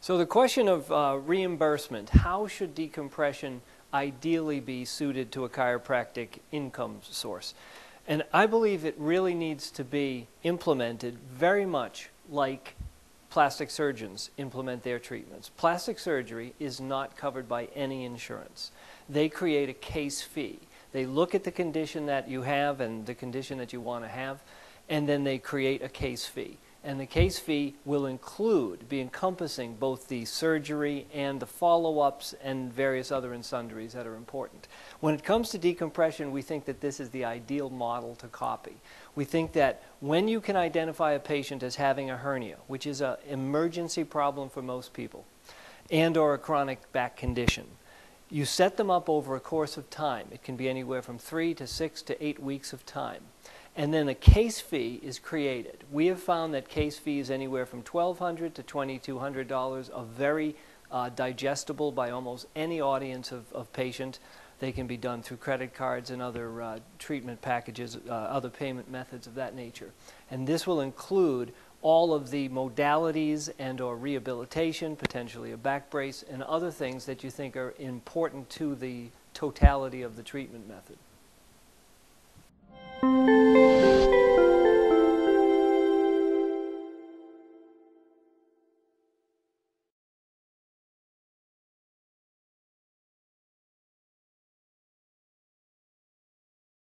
So the question of uh, reimbursement, how should decompression ideally be suited to a chiropractic income source? And I believe it really needs to be implemented very much like plastic surgeons implement their treatments. Plastic surgery is not covered by any insurance. They create a case fee. They look at the condition that you have and the condition that you want to have, and then they create a case fee and the case fee will include, be encompassing both the surgery and the follow-ups and various other and sundries that are important. When it comes to decompression, we think that this is the ideal model to copy. We think that when you can identify a patient as having a hernia, which is an emergency problem for most people, and or a chronic back condition, you set them up over a course of time. It can be anywhere from three to six to eight weeks of time and then a case fee is created. We have found that case fees anywhere from $1,200 to $2,200 are very uh, digestible by almost any audience of, of patient. They can be done through credit cards and other uh, treatment packages, uh, other payment methods of that nature. And this will include all of the modalities and or rehabilitation, potentially a back brace, and other things that you think are important to the totality of the treatment method.